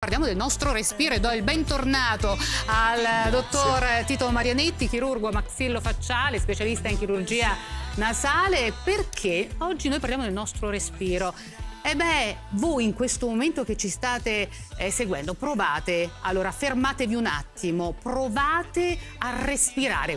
Parliamo del nostro respiro e do il bentornato al dottor Tito Marianetti, chirurgo maxillofacciale, specialista in chirurgia nasale, perché oggi noi parliamo del nostro respiro. E beh, voi in questo momento che ci state eh, seguendo, provate, allora fermatevi un attimo, provate a respirare.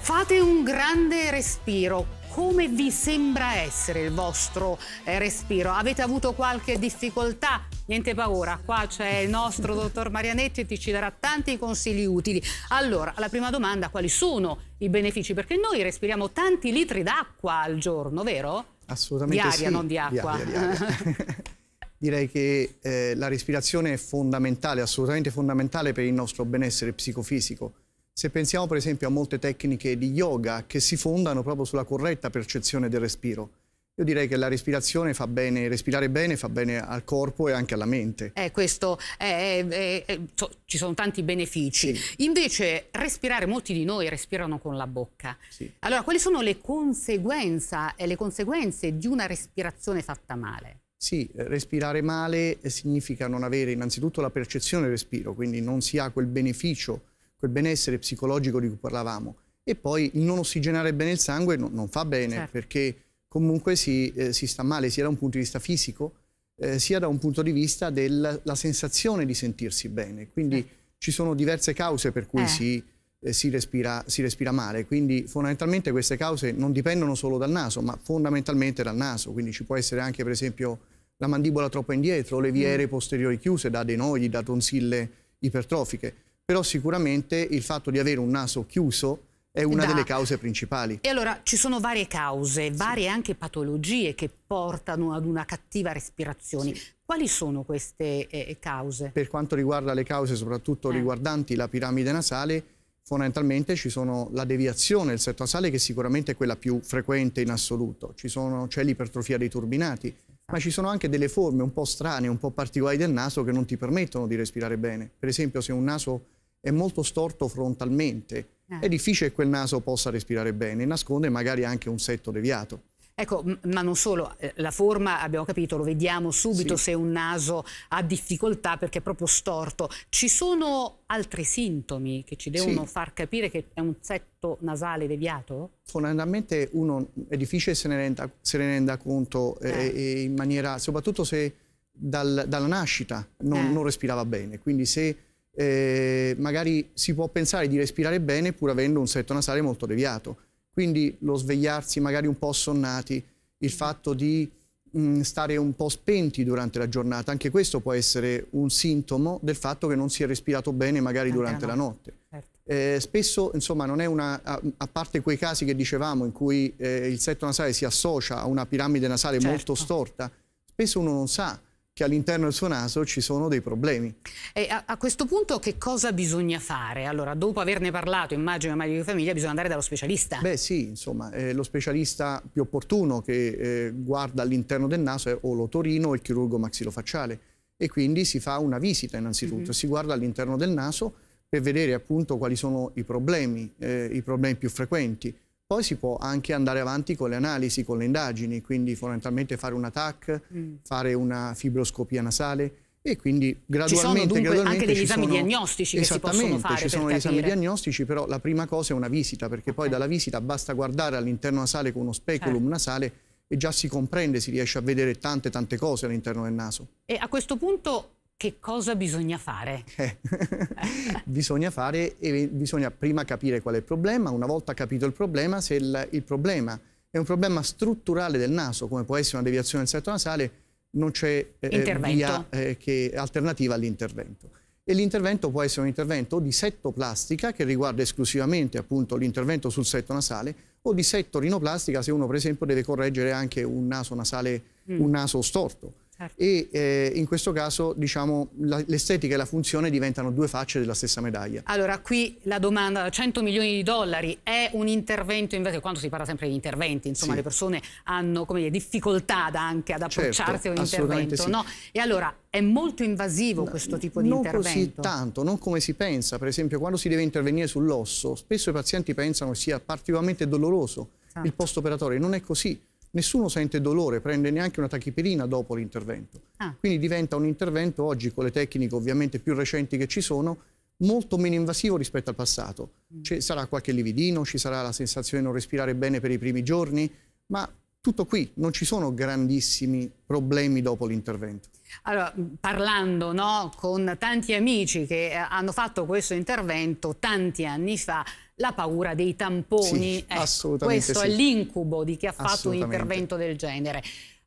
Fate un grande respiro, come vi sembra essere il vostro eh, respiro? Avete avuto qualche difficoltà? Niente paura, qua c'è il nostro dottor Marianetti e ti ci darà tanti consigli utili. Allora, la prima domanda, quali sono i benefici? Perché noi respiriamo tanti litri d'acqua al giorno, vero? Assolutamente Di aria, sì. non di acqua. Di aria, di aria. Direi che eh, la respirazione è fondamentale, assolutamente fondamentale per il nostro benessere psicofisico. Se pensiamo per esempio a molte tecniche di yoga che si fondano proprio sulla corretta percezione del respiro, io direi che la respirazione fa bene, respirare bene fa bene al corpo e anche alla mente. Eh, questo è, è- è- so- ci sono tanti benefici. Sì. Invece, respirare, molti di noi respirano con la bocca. Sì. Allora, quali sono le conseguenze, e le conseguenze di una respirazione fatta male? Sì, eh, respirare male eh, significa non avere innanzitutto la percezione del respiro, quindi non si ha quel beneficio, quel benessere psicologico di cui parlavamo. E poi il non ossigenare bene il sangue non, non fa bene Certo. perché comunque si, eh, si sta male sia da un punto di vista fisico eh, sia da un punto di vista della la sensazione di sentirsi bene. Quindi Eh. ci sono diverse cause per cui Eh. si, eh, si respira, si respira male. Quindi fondamentalmente queste cause non dipendono solo dal naso, ma fondamentalmente dal naso. Quindi ci può essere anche per esempio la mandibola troppo indietro, le vie aeree posteriori chiuse da adenoidi, da tonsille ipertrofiche. Però sicuramente il fatto di avere un naso chiuso è una Da- delle cause principali. E allora ci sono varie cause, varie anche patologie che portano ad una cattiva respirazione. Quali sono queste eh, cause? Per quanto riguarda le cause, soprattutto Eh. riguardanti la piramide nasale, fondamentalmente ci sono la deviazione del setto nasale, che sicuramente è quella più frequente in assoluto. C'è l'ipertrofia dei turbinati, ma ci sono anche delle forme un po' strane, un po' particolari del naso che non ti permettono di respirare bene. Per esempio, se un naso è molto storto frontalmente, Eh. è difficile che quel naso possa respirare bene, nasconde magari anche un setto deviato. Ecco, ma non solo, eh, la forma abbiamo capito, lo vediamo subito Sì. se un naso ha difficoltà perché è proprio storto. Ci sono altri sintomi che ci devono Sì. far capire che è un setto nasale deviato? fondamentalmente uno è difficile se ne renda, se ne renda conto eh, Eh. e in maniera, soprattutto se dal- dalla nascita non, Eh. non respirava bene. Quindi se eh, magari si può pensare di respirare bene pur avendo un setto nasale molto deviato. Quindi lo svegliarsi magari un po' assonnati, il fatto di mh, stare un po' spenti durante la giornata, anche questo può essere un sintomo del fatto che non si è respirato bene magari Anche la durante la notte. Certo. Eh, spesso, insomma, non è una, a, a parte quei casi che dicevamo in cui eh, il setto nasale si associa a una piramide nasale Certo. molto storta, spesso uno non sa che all'interno del suo naso ci sono dei problemi. E a, a questo punto che cosa bisogna fare? Allora, dopo averne parlato, immagino, ai medico di famiglia, bisogna andare dallo specialista. Beh sì, insomma, eh, lo specialista più opportuno che eh, guarda all'interno del naso è o l'otorino o il chirurgo maxillofacciale e quindi si fa una visita innanzitutto, Mhm. si guarda all'interno del naso per vedere appunto quali sono i problemi, eh, i problemi più frequenti. Poi si può anche andare avanti con le analisi, con le indagini, quindi fondamentalmente fare una TAC, Mm. fare una fibroscopia nasale e quindi Ci gradualmente... sono dunque gradualmente anche degli ci esami sono- diagnostici che si possono Esattamente, fare ci sono gli esami diagnostici, però la prima cosa è una visita, perché poi Ok. dalla visita basta guardare all'interno nasale con uno speculum Certo. nasale e già si comprende, si riesce a vedere tante tante cose all'interno del naso. E a questo punto che cosa bisogna fare? Eh, bisogna fare, e bisogna prima capire qual è il problema, una volta capito il problema, se il, il problema è un problema strutturale del naso, come può essere una deviazione del setto nasale, non c'è eh, Intervento. via eh, che, alternativa all'intervento. E l'intervento può essere un intervento o di settoplastica, che riguarda esclusivamente appunto l'intervento sul setto nasale, o di settorinoplastica se uno per esempio deve correggere anche un naso nasale, Mm. un naso storto. Certo. E eh, in questo caso, diciamo, l'estetica e la funzione diventano due facce della stessa medaglia. Allora, qui la domanda, 100 milioni di dollari è un intervento, invece quando si parla sempre di interventi, insomma Sì. le persone hanno come dire, difficoltà anche ad Certo, approcciarsi a un intervento, sì. no? E allora è molto invasivo questo tipo di non intervento? così tanto, non come si pensa. Per esempio, quando si deve intervenire sull'osso, spesso i pazienti pensano che sia particolarmente doloroso Esatto. il post operatorio. Non è così. Nessuno sente dolore, prende neanche una tachipirina dopo l'intervento. Ah. Quindi diventa un intervento oggi con le tecniche ovviamente più recenti che ci sono, molto meno invasivo rispetto al passato. Mm. Ci sarà qualche lividino, ci sarà la sensazione di non respirare bene per i primi giorni, ma tutto qui, non ci sono grandissimi problemi dopo l'intervento. Allora, parlando no, con tanti amici che eh, hanno fatto questo intervento tanti anni fa, la paura dei tamponi, sì, ecco, questo sì. è l'incubo di chi ha fatto un intervento del genere.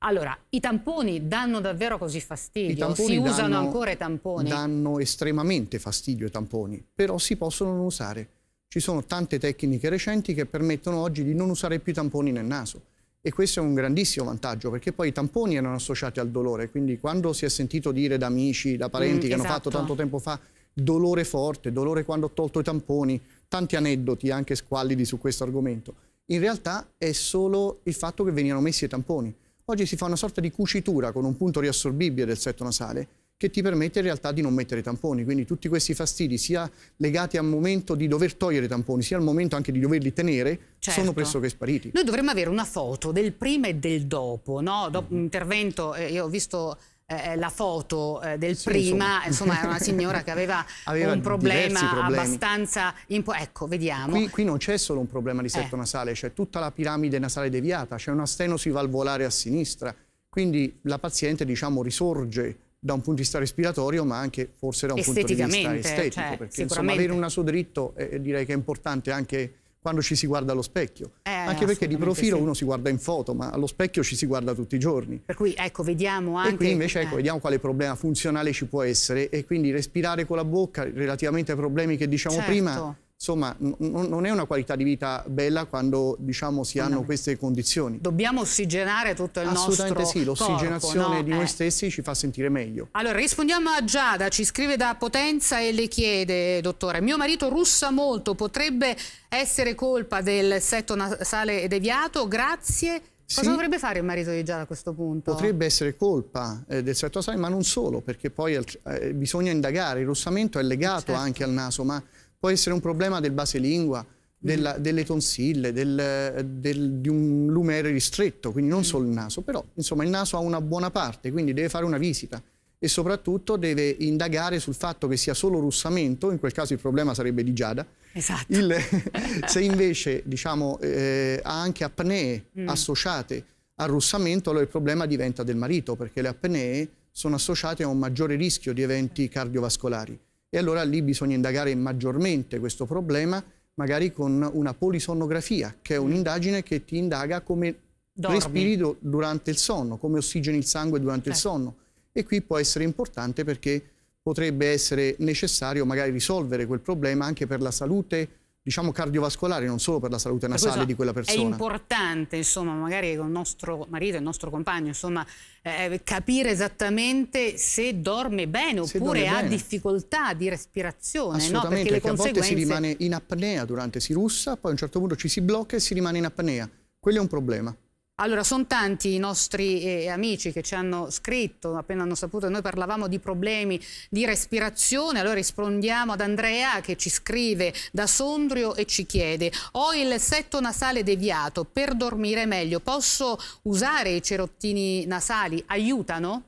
Allora, i tamponi danno davvero così fastidio? Si danno, usano ancora i tamponi? Danno estremamente fastidio i tamponi, però si possono non usare. Ci sono tante tecniche recenti che permettono oggi di non usare più i tamponi nel naso. E questo è un grandissimo vantaggio perché poi i tamponi erano associati al dolore, quindi quando si è sentito dire da amici, da parenti mm, che esatto. hanno fatto esatto. tanto tempo fa dolore forte, dolore quando ho tolto i tamponi, tanti aneddoti anche squallidi su questo argomento, in realtà è solo il fatto che venivano messi i tamponi. Oggi si fa una sorta di cucitura con un punto riassorbibile del setto nasale che ti permette in realtà di non mettere tamponi. Quindi tutti questi fastidi, sia legati al momento di dover togliere i tamponi, sia al momento anche di doverli tenere, certo. sono pressoché spariti. Noi dovremmo avere una foto del prima e del dopo, no? Dopo un mm-hmm. intervento, eh, io ho visto eh, la foto eh, del sì, prima, insomma. era una signora che aveva, aveva un problema abbastanza... ecco, vediamo. Qui, qui non c'è solo un problema di setto eh. nasale, c'è tutta la piramide nasale deviata, c'è una stenosi valvolare a sinistra, quindi la paziente diciamo risorge da un punto di vista respiratorio ma anche forse da un punto di vista estetico cioè, perché insomma avere un naso dritto eh, direi che è importante anche quando ci si guarda allo specchio. Eh, anche perché di profilo sì. uno si guarda in foto, ma allo specchio ci si guarda tutti i giorni. Per cui ecco, vediamo anche... E qui invece ecco, eh. vediamo quale problema funzionale ci può essere e quindi respirare con la bocca relativamente ai problemi che diciamo certo. prima insomma non è una qualità di vita bella quando diciamo si hanno queste condizioni. Dobbiamo ossigenare tutto il Assolutamente nostro sì, l'ossigenazione no? di noi eh. stessi ci fa sentire meglio. Allora rispondiamo a Giada, ci scrive da Potenza e le chiede, dottore, mio marito russa molto, potrebbe essere colpa del setto nasale deviato? Grazie. Cosa sì, dovrebbe fare il marito di Giada a questo punto? Potrebbe essere colpa eh, del setto nasale, ma non solo, perché poi eh, bisogna indagare. Il russamento è legato certo. anche al naso, ma può essere un problema del baselingua, della, mm. delle tonsille, del, del, di un lumere ristretto, quindi non mm. solo il naso, però insomma il naso ha una buona parte, quindi deve fare una visita e soprattutto deve indagare sul fatto che sia solo russamento, in quel caso il problema sarebbe di Giada, esatto. il, se invece diciamo, eh, ha anche apnee mm. associate al russamento, allora il problema diventa del marito, perché le apnee sono associate a un maggiore rischio di eventi cardiovascolari e allora lì bisogna indagare maggiormente questo problema, magari con una polisonnografia, che è mm. un'indagine che ti indaga come Dormi. respiri durante il sonno, come ossigeni il sangue durante certo. il sonno. E qui può essere importante perché potrebbe essere necessario magari risolvere quel problema anche per la salute diciamo cardiovascolare, non solo per la salute nasale di quella persona. È importante, insomma, magari con il nostro marito, il nostro compagno, insomma, eh, capire esattamente se dorme bene oppure dorme ha bene. difficoltà di respirazione. Assolutamente, no? perché, perché a volte si rimane in apnea durante si russa, poi a un certo punto ci si blocca e si rimane in apnea. Quello è un problema. Allora, sono tanti i nostri eh, amici che ci hanno scritto, appena hanno saputo che noi parlavamo di problemi di respirazione, allora rispondiamo ad Andrea che ci scrive da Sondrio e ci chiede ho il setto nasale deviato, per dormire meglio posso usare i cerottini nasali? Aiutano?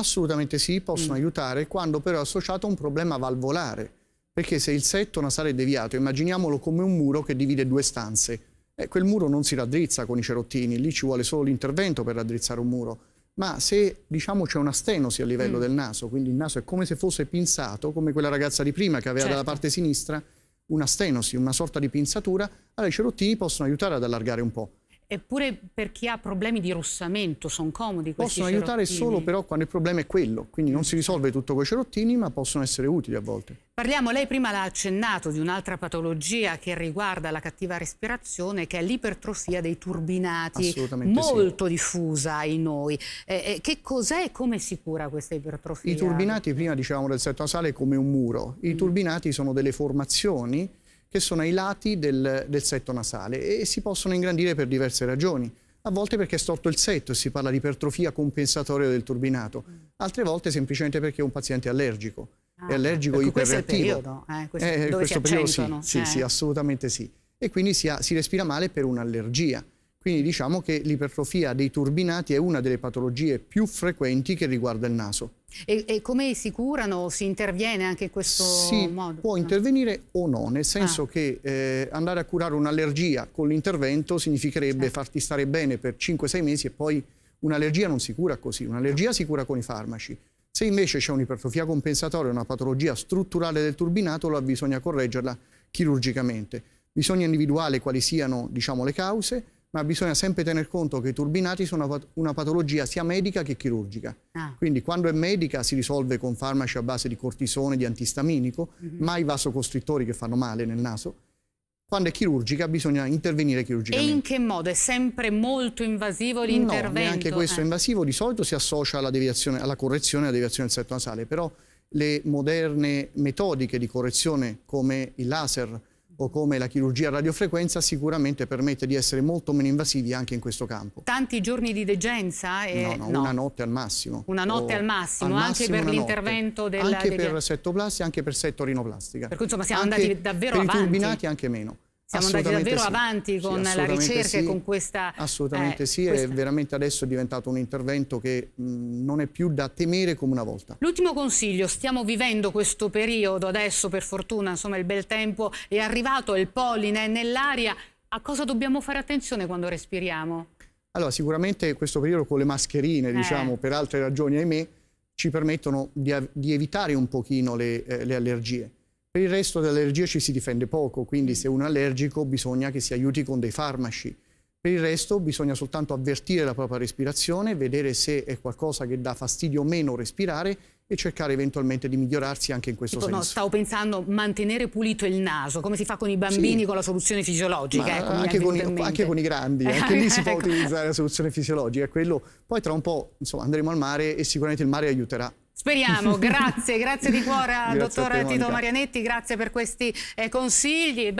Assolutamente sì, possono mm. aiutare quando però è associato a un problema valvolare, perché se il setto nasale è deviato, immaginiamolo come un muro che divide due stanze, eh, quel muro non si raddrizza con i cerottini, lì ci vuole solo l'intervento per raddrizzare un muro. Ma se diciamo c'è una stenosi a livello mm. del naso, quindi il naso è come se fosse pinzato, come quella ragazza di prima che aveva certo. dalla parte sinistra una stenosi, una sorta di pinzatura, allora i cerottini possono aiutare ad allargare un po'. Eppure per chi ha problemi di russamento sono comodi questi Possono aiutare solo però quando il problema è quello, quindi non si risolve tutto con i cerottini ma possono essere utili a volte. Parliamo, lei prima l'ha accennato, di un'altra patologia che riguarda la cattiva respirazione che è l'ipertrofia dei turbinati, molto sì. diffusa in noi. Eh, eh, che cos'è e come si cura questa ipertrofia? I turbinati, prima dicevamo del setto nasale come un muro, i mm. turbinati sono delle formazioni che sono ai lati del, del setto nasale e si possono ingrandire per diverse ragioni. A volte perché è storto il setto e si parla di ipertrofia compensatoria del turbinato, altre volte semplicemente perché un paziente è allergico. Ah, è allergico ecco, iperreattivo. Questo è il periodo, eh, questo, eh, questo periodo sì, sì, eh. sì, assolutamente sì. E quindi si, ha, si respira male per un'allergia. Quindi diciamo che l'ipertrofia dei turbinati è una delle patologie più frequenti che riguarda il naso. E, e come si curano? Si interviene anche in questo sì, modo? può intervenire o no, nel senso ah. che eh, andare a curare un'allergia con l'intervento significherebbe certo. farti stare bene per 5-6 mesi e poi un'allergia non si cura così, un'allergia si cura con i farmaci. Se invece c'è un'ipertrofia compensatoria, una patologia strutturale del turbinato, allora bisogna correggerla chirurgicamente. Bisogna individuare quali siano diciamo, le cause, ma bisogna sempre tener conto che i turbinati sono una patologia sia medica che chirurgica. Ah. Quindi quando è medica si risolve con farmaci a base di cortisone, di antistaminico, mm -hmm. mai vasocostrittori che fanno male nel naso. Quando è chirurgica bisogna intervenire chirurgicamente. E in che modo? È sempre molto invasivo l'intervento? No, neanche questo eh. invasivo. Di solito si associa alla, alla correzione e alla deviazione del setto nasale, però le moderne metodiche di correzione come il laser o come la chirurgia a radiofrequenza sicuramente permette di essere molto meno invasivi anche in questo campo. Tanti giorni di degenza? E... No, no, no, una notte al massimo. Una notte al massimo, al anche per l'intervento del... Anche per settoplastia, anche per settorinoplastica. Per cui insomma siamo anche andati davvero per avanti. Per i turbinati anche meno. Siamo andati davvero sì. avanti con sì, la ricerca sì. e con questa... Assolutamente eh, sì, questa... e veramente adesso è diventato un intervento che mh, non è più da temere come una volta. L'ultimo consiglio, stiamo vivendo questo periodo, adesso per fortuna insomma il bel tempo è arrivato, il polline nell'aria, a cosa dobbiamo fare attenzione quando respiriamo? Allora sicuramente questo periodo con le mascherine, eh. diciamo, per altre ragioni ahimè, ci permettono di, di evitare un pochino le, eh, le allergie per il resto dell'allergia ci si difende poco, quindi se uno è allergico bisogna che si aiuti con dei farmaci. Per il resto bisogna soltanto avvertire la propria respirazione, vedere se è qualcosa che dà fastidio o meno respirare e cercare eventualmente di migliorarsi anche in questo tipo, senso. No, stavo pensando mantenere pulito il naso, come si fa con i bambini sì. con la soluzione fisiologica. Ecco, anche, con i, anche, con i, grandi, anche lì si può ecco. utilizzare la soluzione fisiologica. Quello, poi tra un po' insomma, andremo al mare e sicuramente il mare aiuterà. Speriamo, grazie, grazie di cuore al dottor Tito Marianetti, grazie per questi eh, consigli.